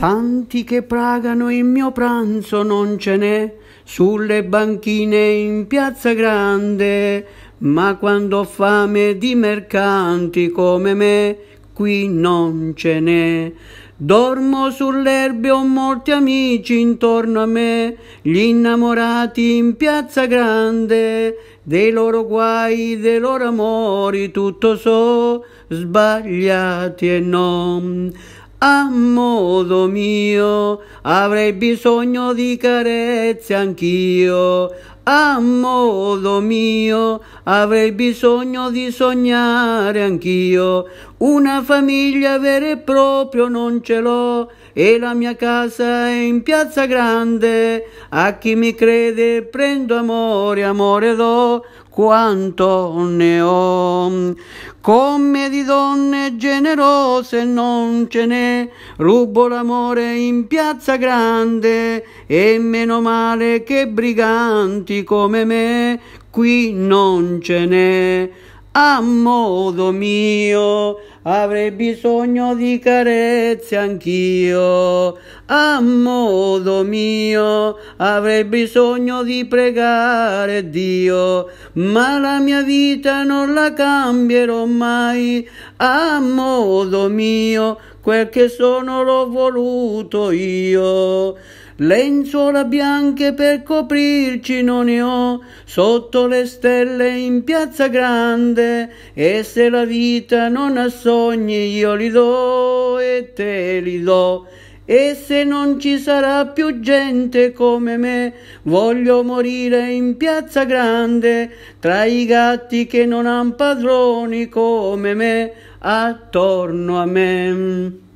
Santi che pagano il mio pranzo non ce n'è sulle banchine in piazza grande, ma quando ho fame di mercanti come me, qui non ce n'è. Dormo sull'erbe, ho molti amici intorno a me, gli innamorati in piazza grande, dei loro guai, dei loro amori, tutto so, sbagliati e non a modo mio avrei bisogno di carezze anch'io, a modo mio avrei bisogno di sognare anch'io, una famiglia vera e propria non ce l'ho e la mia casa è in piazza grande, a chi mi crede prendo amore, amore do, quanto ne ho. Come di donne generose non ce n'è, rubo l'amore in piazza grande e meno male che briganti come me qui non ce n'è. A modo mio avrei bisogno di carezze anch'io, a modo mio avrei bisogno di pregare Dio, ma la mia vita non la cambierò mai, a modo mio quel che sono l'ho voluto io. Lenzuola bianche per coprirci non ne ho, sotto le stelle in piazza grande, e se la vita non ha sogni io li do e te li do. E se non ci sarà più gente come me, voglio morire in piazza grande, tra i gatti che non han padroni come me, attorno a me.